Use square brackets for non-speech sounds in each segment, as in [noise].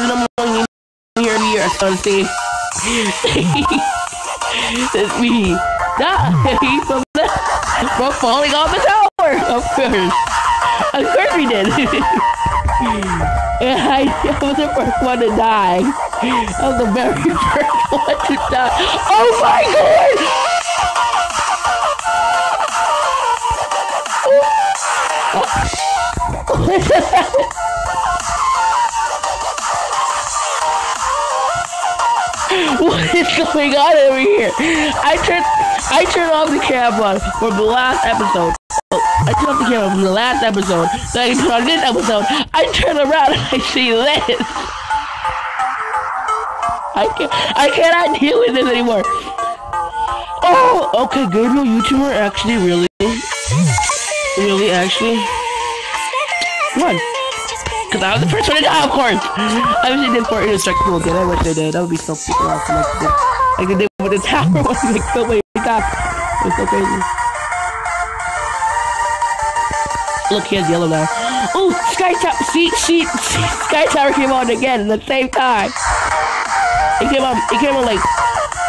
and I'm going here, here, son, see. That's me. Die from, falling off the tower, of course. Of course we did. yeah, [laughs] I, I was the first one to die. I was the very [laughs] first one to die. Oh my god! [laughs] what is going on over here? I turned I turned off the camera from the last episode. Oh, I turned off the camera from the last episode. So I can turn on this episode. I turn around and I see this. I can't I cannot deal with this anymore. Oh, okay, Gabriel YouTuber actually really really actually One. Because I was the first one to die, of course. I wish they did for indestructible again. I wish they did. That would be so freaking awesome. Like they like they did with the tower one. [laughs] Like so many times. It was so crazy. Look, he has yellow now. Oh, Sky Tower. See, see, see, Sky Tower came on again at the same time. It came on. It came on like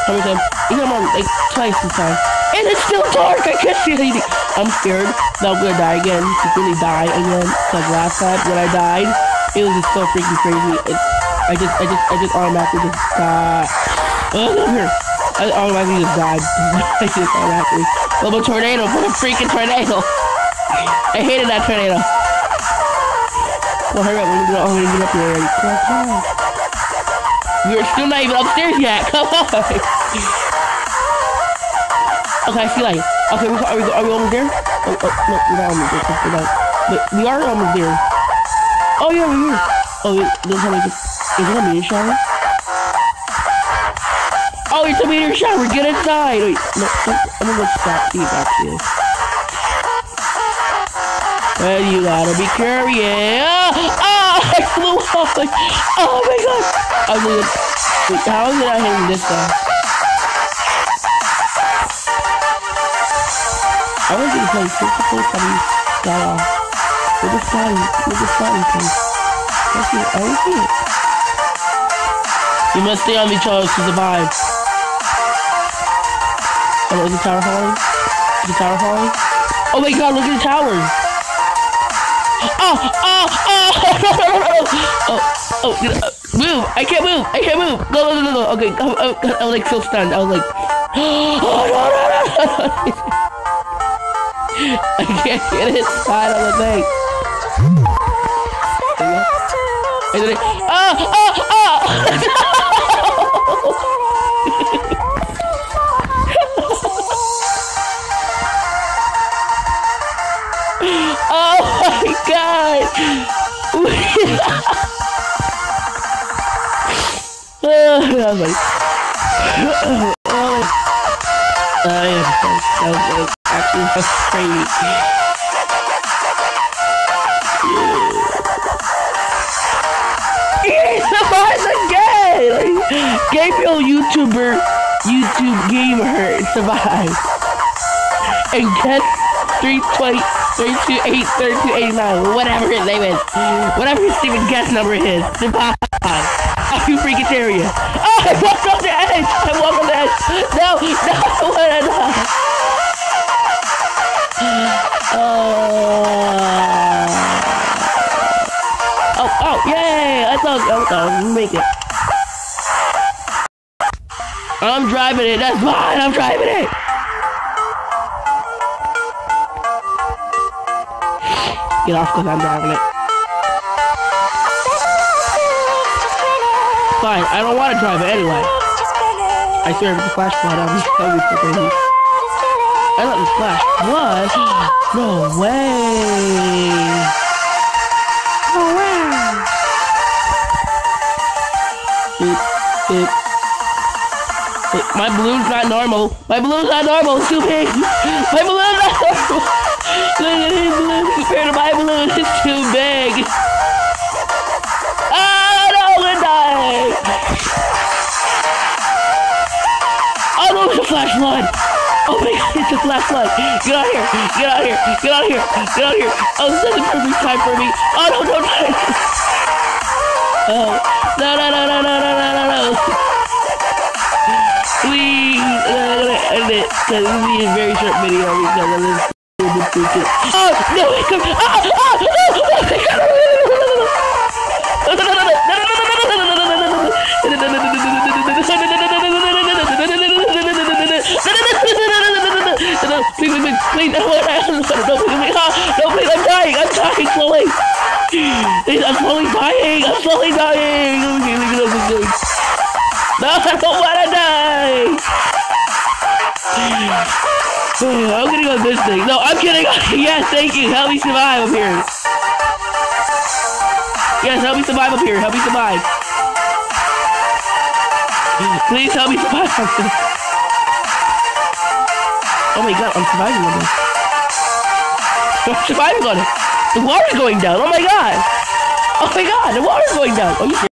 how many times? It came on like twice this time. And it's still dark. I can't see anything. I'm scared that I'm gonna die again. To really die again. Like last time when I died, it was just so freaking crazy. It, I just, I just, I just automatically just died. Oh, come here. I automatically just died. [laughs] I just automatically. Oh, but tornado, what a freaking tornado! I hated that tornado. Well, hurry up, we're gonna, we're gonna get up here already. We're still not even upstairs yet. [laughs] Come on. Okay, I see light. Okay, we, are, we, are we almost there? Oh, oh, no, we're not almost there. We're not. But we are almost there. Oh, yeah, we're here. Oh, wait, don't me. Is it a meteor shower? Oh, it's a meteor shower. Get inside. Wait, no, no, I'm gonna go stop. See if actually. Well, you gotta be curious. Ah, [laughs] I flew off. Oh my god. I mean, wait, how it I hitting this guy? I you to play face to face on these got off. With the starting, with the starting place. That's it. I don't it. You must stay on the charge to survive. Oh, is the tower falling? Is the tower falling? Oh my god, look at the towers! [laughs] Oh, oh, oh, oh, oh, uh, move! I can't move! I can't move! No, no, no, no, okay, I, I, I was like so stunned. I was like, [gasps] oh, no, no, no. [laughs] [laughs] I can't get inside of the thing. Then, oh, oh, oh! [laughs] oh my god! [laughs] oh, like, oh, I am so, so, so so crazy. Survived again! Gabriel YouTuber, YouTube gamer survived. And Guest 320, 328, 3289, whatever his name is. Whatever his stupid guess number is. Survived. Are you freaking serious? Oh, I walked on the edge! I walked on the edge! No, no, [laughs] I Uh, oh, oh, yay! I thought oh, I'll make it. I'm driving it. That's fine. I'm driving it. Get off because I'm driving it. Fine. I don't want to drive it anyway. I it's a flash flood, be, I'll be so crazy. I it was flash. What? No way. No way. Beep, beep. Wait, my balloon's not normal. My balloon's not normal. It's too big. My balloon's not normal. [laughs] Look at his balloon compared to my balloon. It's too my god, it's a flash flood. Get out here. Get out here. Get out here. Get out here. Oh, this is the perfect time for me. Oh, no, don't die. Oh, no, no, no, no, no, no, no, no, no. Please, I'm gonna end it because this will be a very short video because of this. Oh, no, come, ah, ah, Please, I'm slowly dying, I'm slowly dying. No, I don't want to die. I'm gonna go this thing. No, I'm kidding. [laughs] yes, thank you. Help me survive up here. Yes, help me survive up here. Help me survive. Please help me survive. [laughs] Oh my god, I'm surviving on this. [laughs] I'm surviving on it. The water's going down. Oh my god. Oh my god, the water's going down.